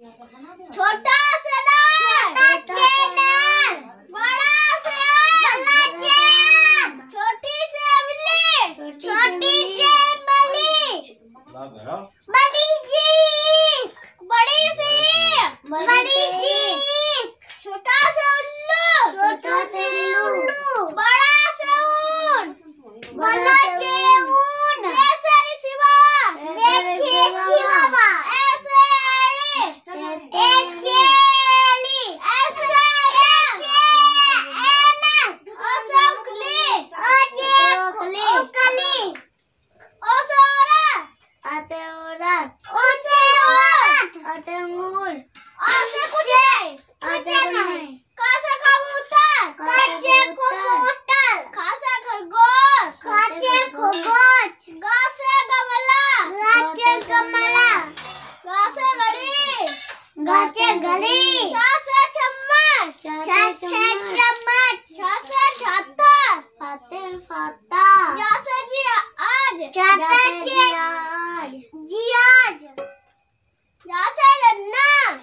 छोटा बड़ा सी बड़ी सी बड़ी ओचे आते अंगूर आते कुछ नहीं नहीं कासे कबूतर काचे कबूतर खासे खरगोश काचे खरगोश गासे गमला गमला गासे छासे चम्मच छासे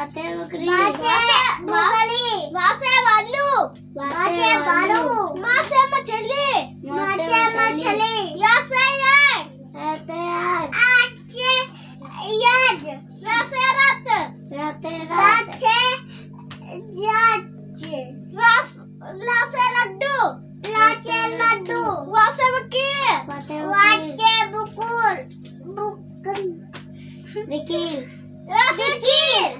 बाते बकरी। बासे बुकड़ी बासे बालू। बासे बालू। मासे मछली। मासे मछली। यासे ये रहते आज यज। रसे रत रात राचे जाचे रस लासे लड्डू। लाचे लड्डू। वासे बकी बाते बकरी वाचे बुकुर बुकुर विकील। रसे कीर